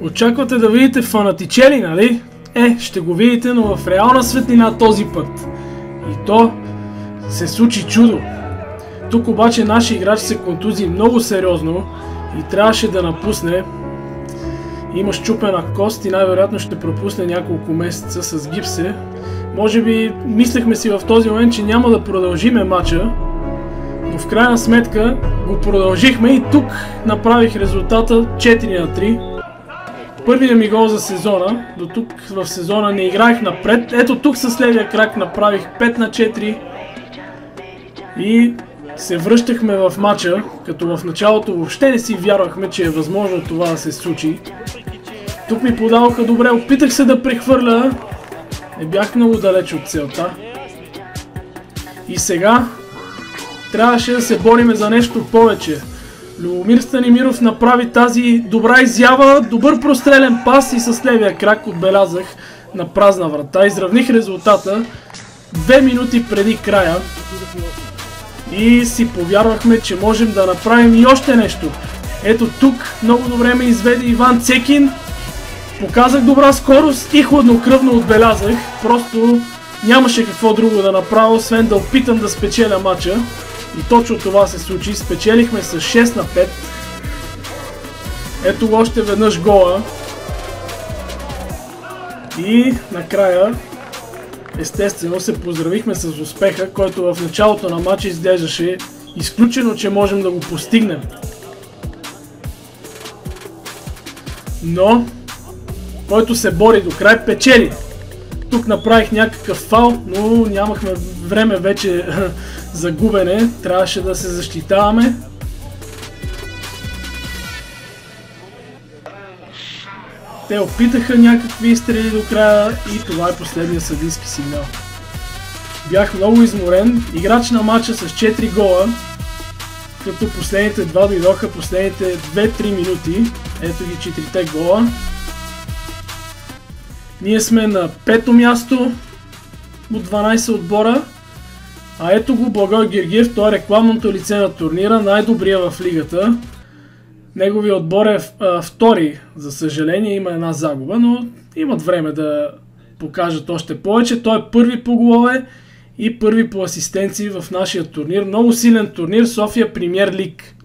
Очаквате да видите фанатичели, нали? Е, ще го видите, но в реална светлина този път. И то се случи чудо. Тук обаче нашия играч се контузи много сериозно и трябваше да напусне. Има щупена кост и най-вероятно ще пропусне няколко месеца с гипсе. Може би мислехме си в този момент, че няма да продължиме матча, но в крайна сметка го продължихме и тук направих резултата 4 на 3. Първият ми гол за сезона, до тук в сезона не играех напред. Ето тук с левия крак направих 5 на 4 и се връщахме в матча, като в началото въобще не си вярвахме, че е възможно това да се случи. Тук ми подаваха добре, опитах се да прехвърля, не бях много далеч от целта. И сега трябваше да се бориме за нещо повече. Любомир Станимиров направи тази добра изява, добър прострелен пас и с левия крак отбелязах на празна врата. Изравних резултата две минути преди края и си повярвахме, че можем да направим и още нещо. Ето тук много добре ме изведе Иван Цекин. Показах добра скорост и хладнокръвно отбелязах. Просто нямаше какво друго да направя, освен да опитам да спечеля матча. И точно това се случи. Спечелихме с 6 на 5. Ето още веднъж гола. И накрая естествено се поздравихме с успеха, който в началото на матча изглеждаше изключено, че можем да го постигнем. Но, който се бори до край, печели. Тук направих някакъв фал, но нямахме време вече за губене. Трябваше да се защитаваме. Те опитаха някакви изстрели до края и това е последния съдийски сигнал. Бях много изморен, играч на матча с 4 гола, като последните два дойдоха последните 2-3 минути. Ето ги 4 гола. Ние сме на пето място от 12 отбора. А ето го Благой Гергиев, той е рекламното лице на турнира, най-добрия в лигата. Неговия отбор е втори, за съжаление, има една загуба, но имат време да покажат още повече. Той е първи по голове и първи по асистенции в нашия турнир. Много силен турнир, София Премьер Лиг.